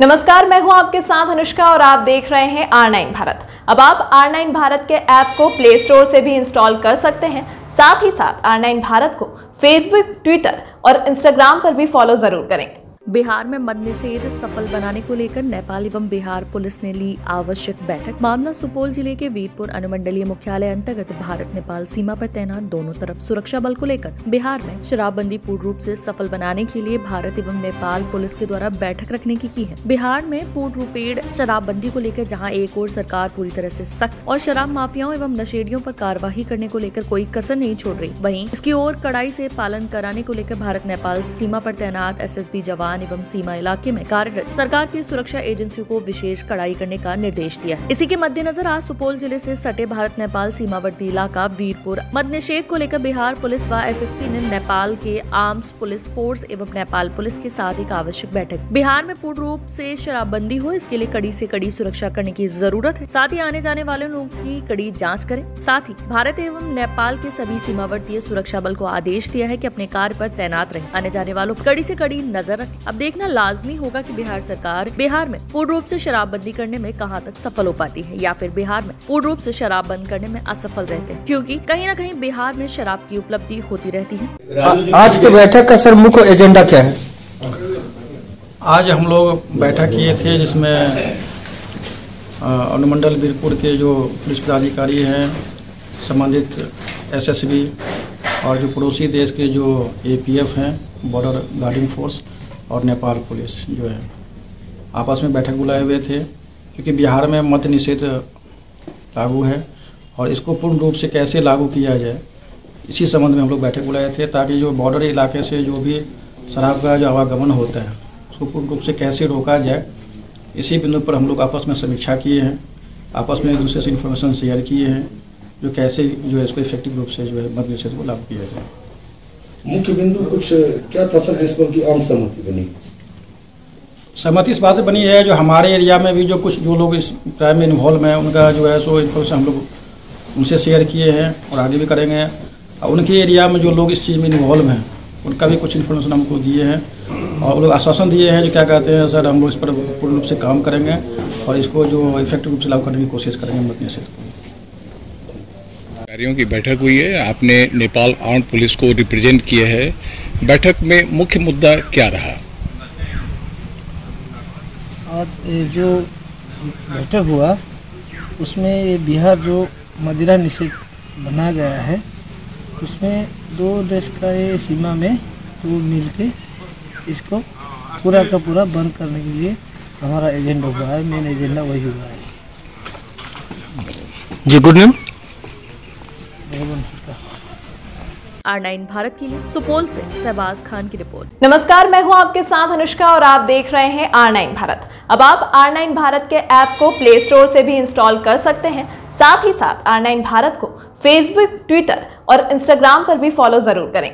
नमस्कार, मैं हूँ आपके साथ अनुष्का और आप देख रहे हैं आर नाइन भारत। अब आप आर नाइन भारत के ऐप को प्ले स्टोर से भी इंस्टॉल कर सकते हैं। साथ ही साथ आर नाइन भारत को फेसबुक ट्विटर और इंस्टाग्राम पर भी फॉलो ज़रूर करें। बिहार में मद निषेध सफल बनाने को लेकर नेपाल एवं बिहार पुलिस ने ली आवश्यक बैठक। मामला सुपौल ज़िले के वीरपुर अनुमंडलीय मुख्यालय अंतर्गत भारत नेपाल सीमा पर तैनात दोनों तरफ़ सुरक्षा बल को लेकर बिहार में शराबबंदी पूर्ण रूप से सफल बनाने के लिए भारत एवं नेपाल पुलिस के द्वारा बैठक रखने की की है। बिहार में पूर्ण रूपेण शराबबंदी को लेकर जहाँ एक और सरकार पूरी तरह ऐसी सख्त और शराब माफियाओं एवं नशेड़ियों आरोप कार्यवाही करने को लेकर कोई कसर नहीं छोड़ रही। वही इसकी ओर कड़ाई ऐसी पालन कराने को लेकर भारत नेपाल सीमा आरोप तैनात एसएसबी जवान मैदान एवं सीमा इलाके में कार्यरत सरकार की सुरक्षा एजेंसियों को विशेष कड़ाई करने का निर्देश दिया इसी के मद्देनजर आज सुपौल ज़िले से सटे भारत नेपाल सीमावर्ती इलाका वीरपुर मद निषेध को लेकर बिहार पुलिस व एसएसपी ने नेपाल के आर्म्स पुलिस फोर्स एवं नेपाल पुलिस के साथ एक आवश्यक बैठक। बिहार में पूर्ण रूप से शराबबंदी हो, इसके लिए कड़ी से कड़ी सुरक्षा करने की ज़रूरत है। साथ ही आने जाने वाले लोगों की कड़ी जाँच करें। साथ ही भारत एवं नेपाल के सभी सीमावर्ती सुरक्षा बल को आदेश दिया है की अपने कार आरोप तैनात रहे। आने जाने वालों कड़ी ऐसी कड़ी नज़र रखें। अब देखना लाजमी होगा कि बिहार सरकार बिहार में पूर्ण रूप से शराबबंदी करने में कहाँ तक सफल हो पाती है या फिर बिहार में पूर्ण रूप से शराब बंद करने में असफल रहते हैं क्योंकि कहीं ना कहीं बिहार में शराब की उपलब्धि होती रहती है। आज के बैठक का सर मुख्य एजेंडा क्या है? आज हम लोग बैठक किए थे जिसमें अनुमंडल बीरपुर के जो पुलिस पदाधिकारी हैं संबंधित एसएसबी और जो पड़ोसी देश के जो एपीएफ हैं बॉर्डर गार्डिंग फोर्स और नेपाल पुलिस जो है, आपस में बैठक बुलाए हुए थे, क्योंकि बिहार में मत निषेध लागू है और इसको पूर्ण रूप से कैसे लागू किया जाए, इसी संबंध में हम लोग बैठक बुलाए थे ताकि जो बॉर्डर इलाके से जो भी शराब का जो आवागमन होता है, उसको पूर्ण रूप से कैसे रोका जाए, इसी बिंदु पर हम लोग आपस में समीक्षा किए हैं, आपस में एक दूसरे से इन्फॉर्मेशन शेयर किए हैं, जो कैसे जो है इसको इफ़ेक्टिव रूप से जो है मत निषेध को लागू किया जाए। मुख्य बिंदु कुछ, क्या था सर जिस पर की आम सहमति बनी? सहमति इस बात से बनी है, जो हमारे एरिया में भी जो कुछ, जो लोग इस क्राइम में इन्वॉल्व हैं, उनका जो है सो इन्फॉर्मेशन हम लोग उनसे शेयर किए हैं और आगे भी करेंगे। और उनके एरिया में जो लोग इस चीज़ में इन्वॉल्व हैं, उनका भी कुछ इन्फॉर्मेशन हमको दिए हैं। और वो लोग आश्वासन दिए हैं, जो क्या कहते हैं, सर, हम लोग इस पर पूर्ण रूप से काम करेंगे और इसको जो इफ़ेक्टिव रूप से लागू करने की कोशिश करेंगे मत से अधिकारियों की बैठक हुई है। आपने नेपाल आर्म पुलिस को रिप्रेजेंट किया है। बैठक में मुख्य मुद्दा क्या रहा? आज जो बैठक हुआ उसमें बिहार जो मदिरा निषेध बना गया है उसमें दो देश का ये सीमा में तो मिल के इसको पूरा का पूरा बंद करने के लिए हमारा एजेंडा हुआ है मेन एजेंडा वही हुआ है। जी good name. Are nine Bharat के लिए। सुपौल से शहबाज खान की रिपोर्ट। नमस्कार, मैं हूँ आपके साथ अनुष्का और आप देख रहे हैं आर नाइन भारत। अब आप आर नाइन भारत के ऐप को प्ले स्टोर से भी इंस्टॉल कर सकते हैं। साथ ही साथ आर नाइन भारत को फेसबुक ट्विटर और इंस्टाग्राम पर भी फॉलो ज़रूर करें।